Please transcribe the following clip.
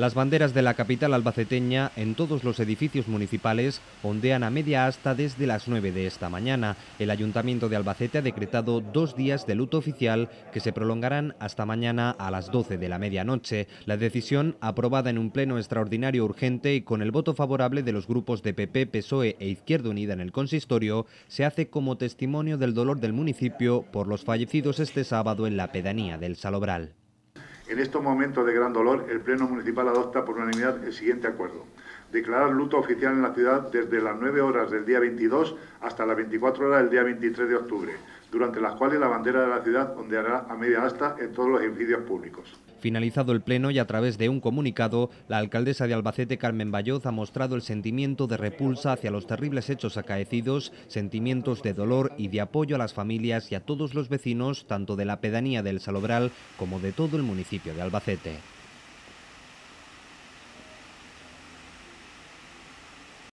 Las banderas de la capital albaceteña en todos los edificios municipales ondean a media asta desde las 9 de esta mañana. El Ayuntamiento de Albacete ha decretado dos días de luto oficial que se prolongarán hasta mañana a las 12 de la medianoche. La decisión, aprobada en un pleno extraordinario urgente y con el voto favorable de los grupos de PP, PSOE e Izquierda Unida en el consistorio, se hace como testimonio del dolor del municipio por los fallecidos este sábado en la pedanía del Salobral. En estos momentos de gran dolor, el Pleno Municipal adopta por unanimidad el siguiente acuerdo. Declarar luto oficial en la ciudad desde las 9 horas del día 22 hasta las 24 horas del día 23 de octubre, durante las cuales la bandera de la ciudad ondeará a media asta en todos los edificios públicos. Finalizado el pleno y a través de un comunicado, la alcaldesa de Albacete, Carmen Bayoz, ha mostrado el sentimiento de repulsa hacia los terribles hechos acaecidos, sentimientos de dolor y de apoyo a las familias y a todos los vecinos, tanto de la pedanía del Salobral como de todo el municipio de Albacete.